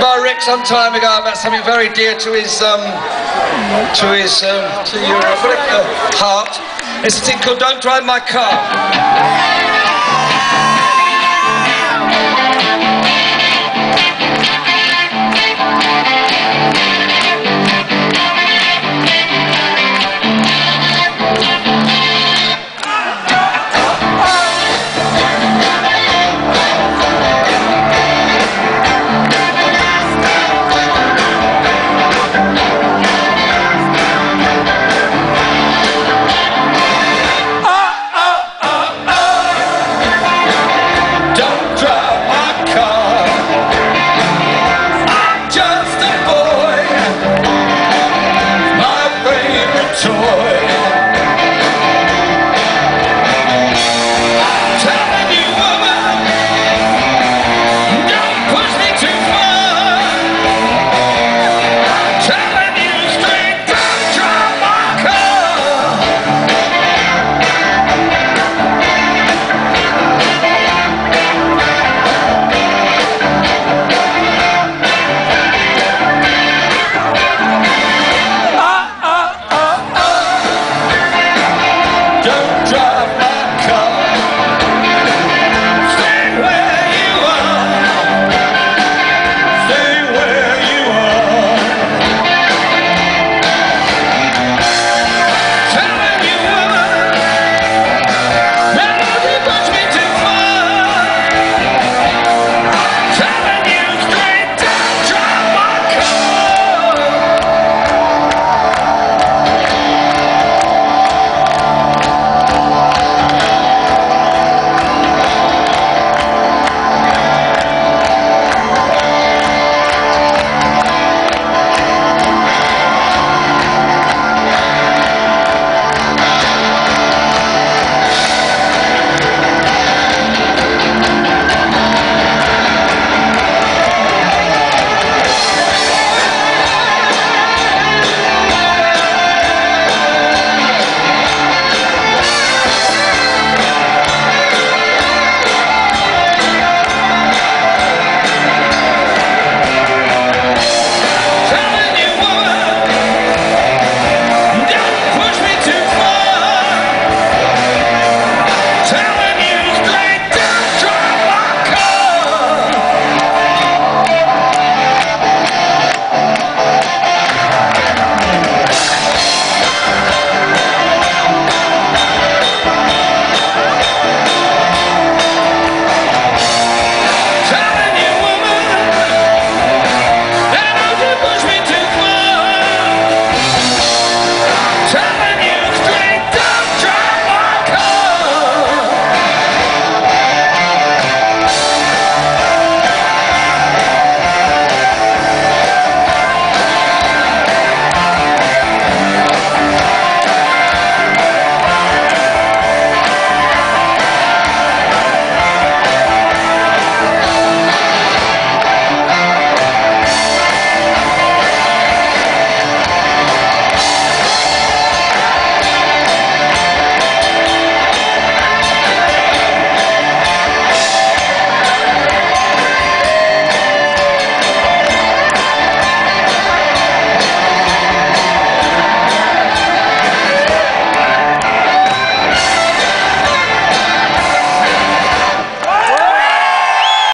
by Rick some time ago about something very dear to his um, to his um, to your uh, heart. It's a thing called "Don't Drive My Car." Don't drive back.